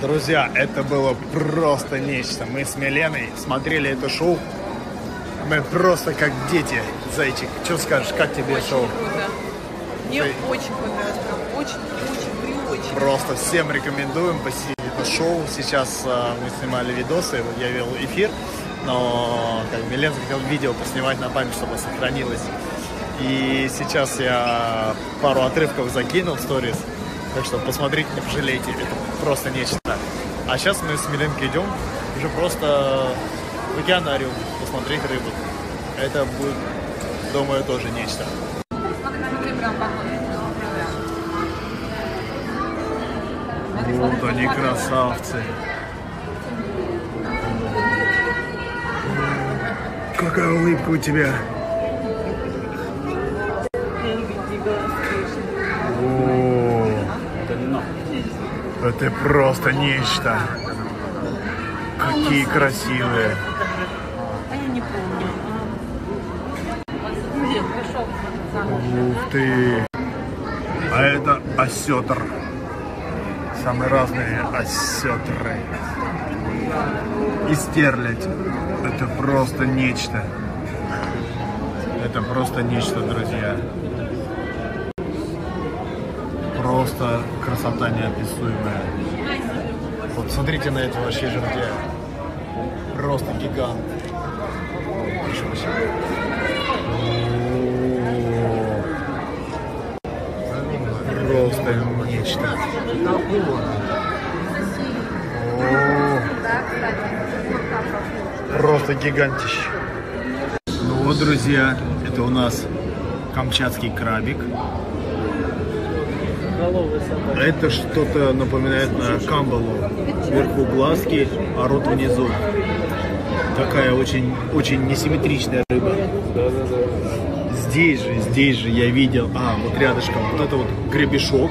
Друзья, это было просто нечто. Мы с Миленой смотрели это шоу. Мы просто как дети, зайчик. Что скажешь, как тебе Очень шоу? круто. Мне Ты- очень понравилось. Очень, очень, очень. Просто всем рекомендуем посетить это шоу. Сейчас а, мы снимали видосы, я вел эфир, но как Милен захотел видео поснимать на память, чтобы сохранилось. И сейчас я пару отрывков закинул в сторис, так что посмотрите, не пожалейте, это просто нечто. А сейчас мы с Миленкой идем уже просто в океанариум посмотреть рыбу. Это будет, думаю, тоже нечто. Вот они красавцы. Какая улыбка у тебя. Это просто нечто. Какие красивые. А я не помню. Ух ты. А это осетр. Самые разные осетры. И стерлядь. Это просто нечто. Это просто нечто, друзья. Просто красота неописуемая. Вот смотрите на этого вообще жердя. Просто гигант. Ничего себе. Просто нечто. Просто гигантище. Ну вот, друзья, это у нас камчатский крабик. Это что-то напоминает на камбалу. Вверху глазки, а рот внизу. Такая очень, очень несимметричная рыба. Здесь же, здесь же я видел, а, вот рядышком, вот это вот гребешок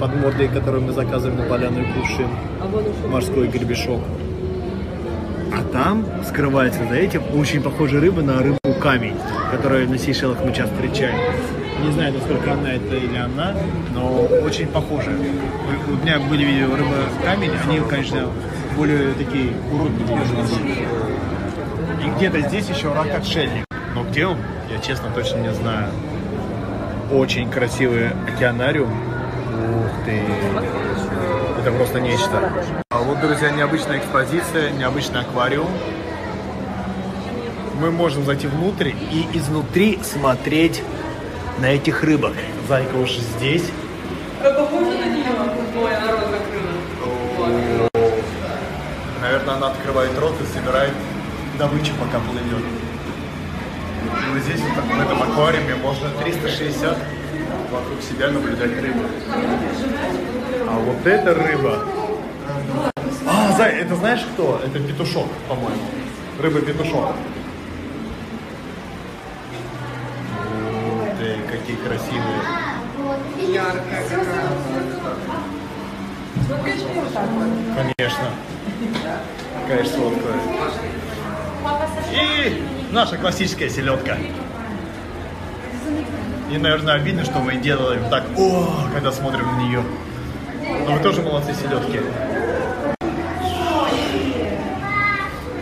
под мордой, который мы заказываем на поляну и кушаем. Морской гребешок. А там скрывается за этим очень похожая рыба на рыбу камень, которую на Сейшелах мы часто встречаем. Не знаю, насколько она это или она, но очень похожа. У меня были видео рыба камень, они, конечно, более такие уродливые. И где-то здесь еще рак-отшельник. Но где он, я честно точно не знаю. Очень красивый океанариум. Ух ты. Это просто нечто. А вот, друзья, необычная экспозиция, необычный аквариум. Мы можем зайти внутрь и изнутри смотреть на этих рыбок. Зайка уж здесь. Похоже на нее? Ой, она рот закрыла. Наверное, она открывает рот и собирает добычу, пока плывет. И вот здесь, вот, в этом аквариуме, можно 360 вокруг себя наблюдать рыбу. А вот эта рыба... А, Зай, это знаешь кто? Это петушок, по-моему. Рыба-петушок. Ух ты, какие красивые. Яркая какая. Конечно. Конечно, сладкая. И наша классическая селедка. И, наверное, обидно, что мы делаем так, о, когда смотрим на нее. Но вы тоже молодцы, селедки.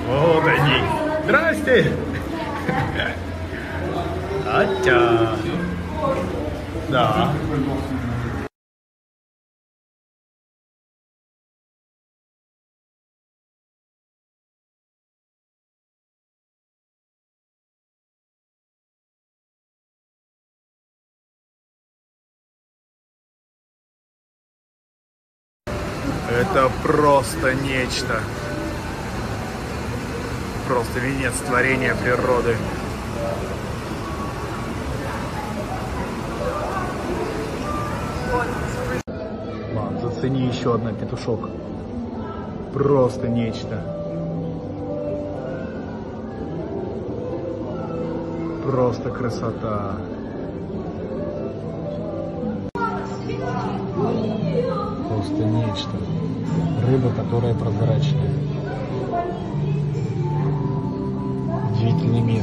Вот они. Здрасте. Да. Это просто нечто. Просто венец творения природы. Ладно, зацени еще одна петушок. Просто нечто. Просто красота. Просто нечто. Рыба, которая прозрачная. Удивительный мир.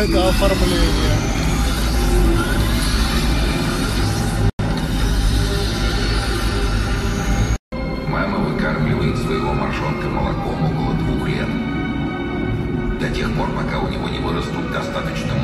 это оформление. Мама выкармливает своего моржонка молоком около двух лет. До тех пор, пока у него не вырастут достаточно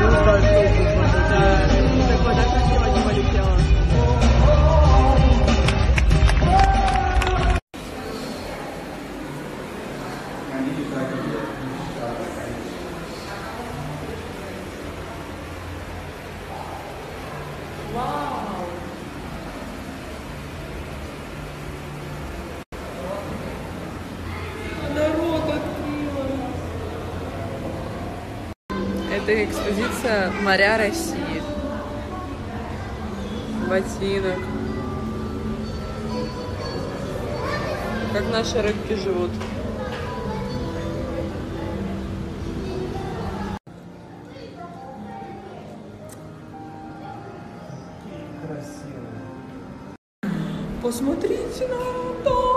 Такой, да, Это экспозиция «Моря России». Ботинок. Как наши рыбки живут. Посмотрите на это!